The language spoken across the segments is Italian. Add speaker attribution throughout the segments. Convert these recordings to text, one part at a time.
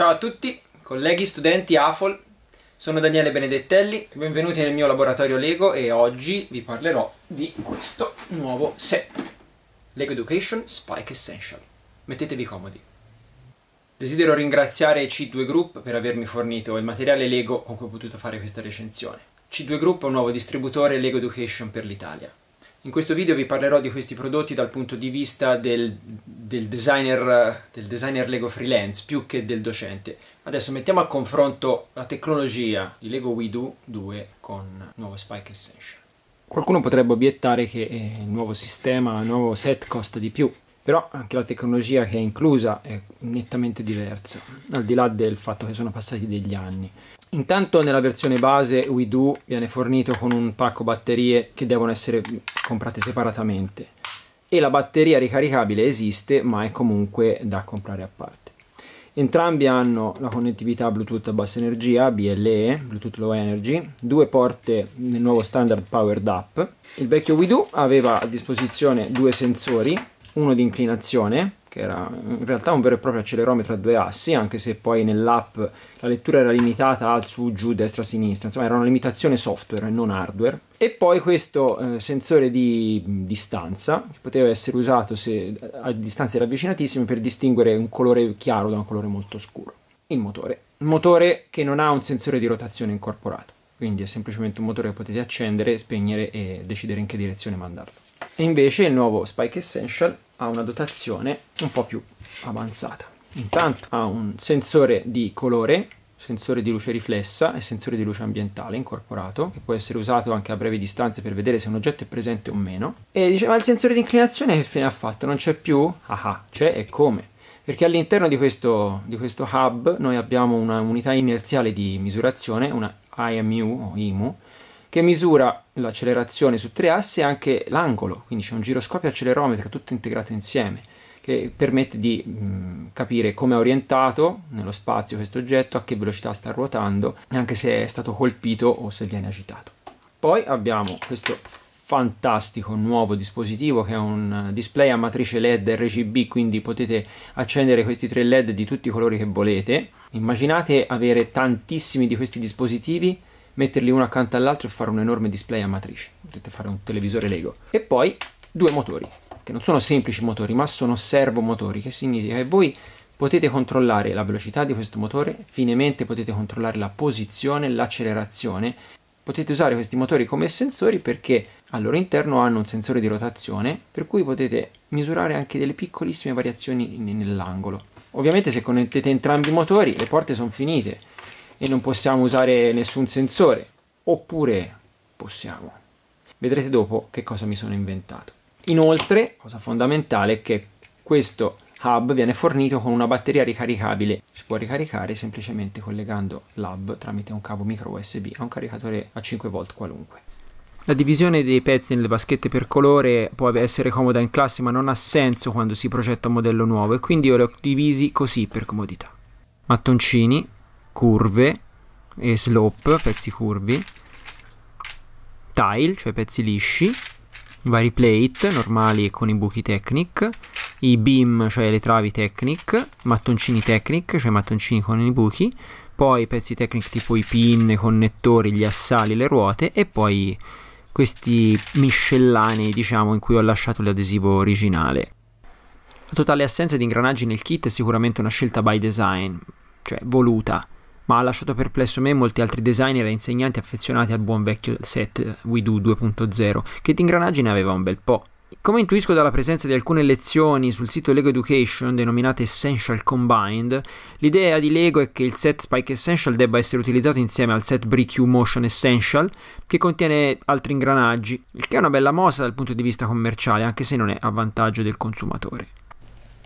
Speaker 1: Ciao a tutti, colleghi, studenti AFOL, sono Daniele Benedettelli, benvenuti nel mio laboratorio Lego e oggi vi parlerò di questo nuovo set, Lego Education Spike Essential. Mettetevi comodi. Desidero ringraziare C2 Group per avermi fornito il materiale Lego con cui ho potuto fare questa recensione. C2 Group è un nuovo distributore Lego Education per l'Italia. In questo video vi parlerò di questi prodotti dal punto di vista del, del, designer, del, designer, Lego freelance più che del docente. Adesso mettiamo a confronto la tecnologia di Lego WeDo 2 con il nuovo Spike Essential. Qualcuno potrebbe obiettare che eh, il nuovo sistema, il nuovo set costa di più, però anche la tecnologia che è inclusa è nettamente diversa, al di là del fatto che sono passati degli anni. Intanto nella versione base WeDo viene fornito con un pacco batterie che devono essere comprate separatamente e la batteria ricaricabile esiste ma è comunque da comprare a parte. Entrambi hanno la connettività Bluetooth a bassa energia, BLE, Bluetooth Low Energy, due porte nel nuovo standard Powered Up. Il vecchio WeDo aveva a disposizione due sensori, uno di inclinazione che era in realtà un vero e proprio accelerometro a due assi, anche se poi nell'app la lettura era limitata al su, giù, destra, sinistra, insomma era una limitazione software e non hardware. E poi questo eh, sensore di distanza, che poteva essere usato se a distanze ravvicinatissime per distinguere un colore chiaro da un colore molto scuro. Il motore. Un motore che non ha un sensore di rotazione incorporato, quindi è semplicemente un motore che potete accendere, spegnere e decidere in che direzione mandarlo. E invece il nuovo Spike Essential ha una dotazione un po' più avanzata. Intanto ha un sensore di colore, sensore di luce riflessa e sensore di luce ambientale incorporato, che può essere usato anche a brevi distanze per vedere se un oggetto è presente o meno. E diceva il sensore di inclinazione che fine ha fatto? Non c'è più? Ah, ah c'è e come? Perché all'interno di questo, di questo hub noi abbiamo una unità inerziale di misurazione, una IMU o IMU, che misura l'accelerazione su tre assi e anche l'angolo, quindi c'è un giroscopio accelerometro tutto integrato insieme che permette di mh, capire come è orientato nello spazio questo oggetto, a che velocità sta ruotando, anche se è stato colpito o se viene agitato. Poi abbiamo questo fantastico nuovo dispositivo che è un display a matrice LED RGB, quindi potete accendere questi tre LED di tutti i colori che volete. Immaginate avere tantissimi di questi dispositivi metterli uno accanto all'altro e fare un enorme display a matrice. Potete fare un televisore Lego. E poi due motori, che non sono semplici motori, ma sono servomotori, che significa che voi potete controllare la velocità di questo motore, finemente potete controllare la posizione, l'accelerazione. Potete usare questi motori come sensori perché al loro interno hanno un sensore di rotazione, per cui potete misurare anche delle piccolissime variazioni nell'angolo. Ovviamente se connettete entrambi i motori le porte sono finite, e non possiamo usare nessun sensore. Oppure possiamo. Vedrete dopo che cosa mi sono inventato. Inoltre, cosa fondamentale è che questo hub viene fornito con una batteria ricaricabile. Si può ricaricare semplicemente collegando l'hub tramite un cavo micro USB a un caricatore a 5 volt qualunque. La divisione dei pezzi nelle vaschette per colore può essere comoda in classe ma non ha senso quando si progetta un modello nuovo e quindi io li ho divisi così per comodità. Mattoncini, curve e slope, pezzi curvi, tile, cioè pezzi lisci, vari plate normali e con i buchi Technic, i beam, cioè le travi Technic, mattoncini Technic, cioè mattoncini con i buchi, poi pezzi Technic tipo i pin, i connettori, gli assali, le ruote e poi questi miscellanei, diciamo, in cui ho lasciato l'adesivo originale. La totale assenza di ingranaggi nel kit è sicuramente una scelta by design, cioè voluta ma ha lasciato perplesso me e molti altri designer e insegnanti affezionati al buon vecchio set WeDo 2.0, che di ingranaggi ne aveva un bel po'. Come intuisco dalla presenza di alcune lezioni sul sito Lego Education denominate Essential Combined, l'idea di Lego è che il set Spike Essential debba essere utilizzato insieme al set BriQ Motion Essential che contiene altri ingranaggi, il che è una bella mossa dal punto di vista commerciale anche se non è a vantaggio del consumatore.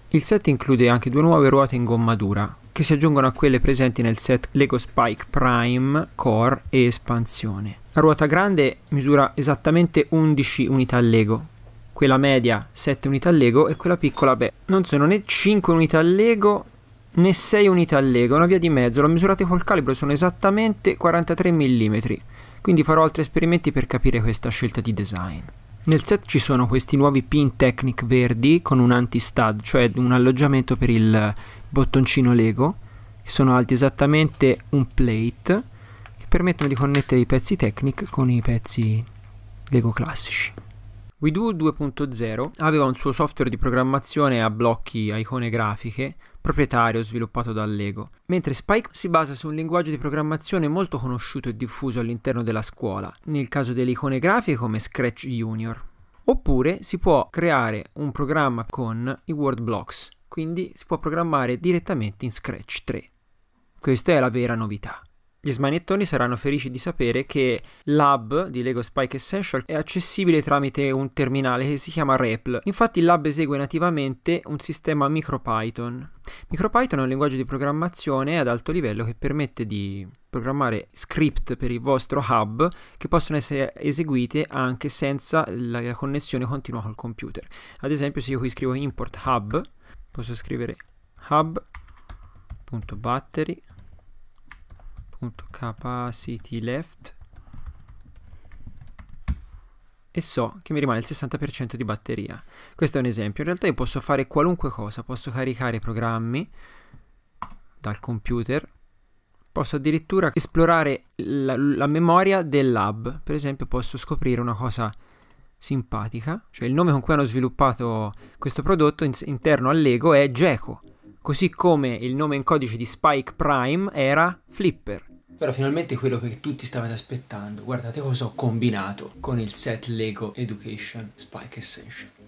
Speaker 1: Il set include anche due nuove ruote in gomma dura, che si aggiungono a quelle presenti nel set Lego Spike Prime, Core e Espansione. La ruota grande misura esattamente 11 unità Lego, quella media 7 unità Lego e quella piccola, beh, non sono né 5 unità Lego né 6 unità Lego, una via di mezzo, l'ho misurate col calibro, sono esattamente 43 mm, quindi farò altri esperimenti per capire questa scelta di design. Nel set ci sono questi nuovi pin Technic verdi con un anti-stud, cioè un alloggiamento per il bottoncino Lego, che sono alti esattamente un plate, che permettono di connettere i pezzi Technic con i pezzi Lego classici. WeDo 2.0 aveva un suo software di programmazione a blocchi a icone grafiche proprietario sviluppato da Lego, mentre Spike si basa su un linguaggio di programmazione molto conosciuto e diffuso all'interno della scuola, nel caso delle icone grafiche come Scratch Junior. Oppure si può creare un programma con i word blocks, quindi si può programmare direttamente in Scratch 3. Questa è la vera novità. Gli smanettoni saranno felici di sapere che l'hub di Lego Spike Essential è accessibile tramite un terminale che si chiama REPL. Infatti l'hub esegue nativamente un sistema MicroPython. MicroPython è un linguaggio di programmazione ad alto livello che permette di programmare script per il vostro hub che possono essere eseguite anche senza la connessione continua col computer. Ad esempio se io qui scrivo import hub, posso scrivere hub.battery capacity left e so che mi rimane il 60% di batteria. Questo è un esempio. In realtà io posso fare qualunque cosa, posso caricare programmi dal computer, posso addirittura esplorare la, la memoria del lab. Per esempio posso scoprire una cosa simpatica, cioè il nome con cui hanno sviluppato questo prodotto in, interno al Lego è Geco, così come il nome in codice di Spike Prime era Flipper. Però finalmente quello che tutti stavate aspettando, guardate cosa ho combinato con il set Lego Education Spike Essential.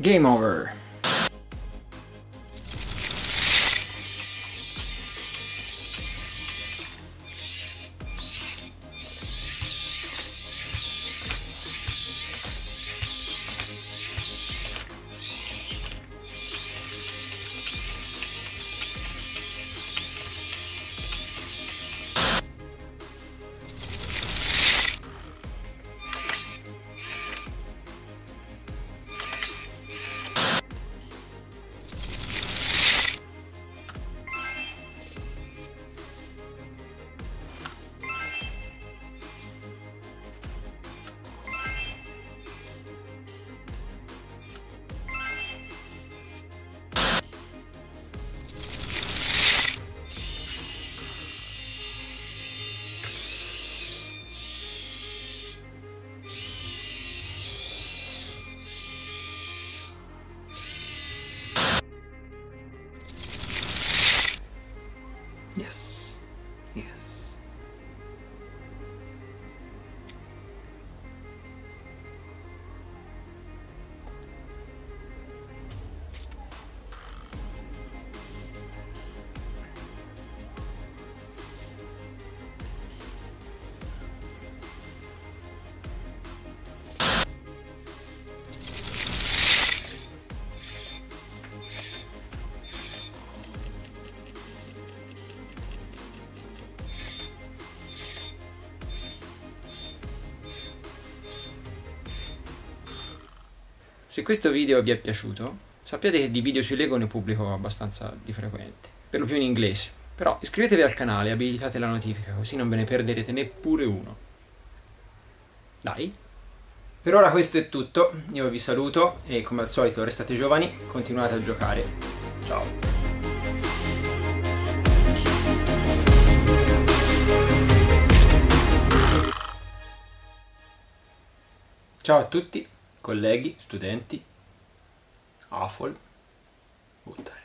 Speaker 1: Game over. Yes. Se questo video vi è piaciuto, sappiate che di video su Lego ne pubblico abbastanza di frequente, per lo più in inglese. Però iscrivetevi al canale e abilitate la notifica, così non ve ne perderete neppure uno. Dai! Per ora questo è tutto, io vi saluto e come al solito restate giovani, continuate a giocare. Ciao! Ciao a tutti! colleghi, studenti, AFOL, buttare.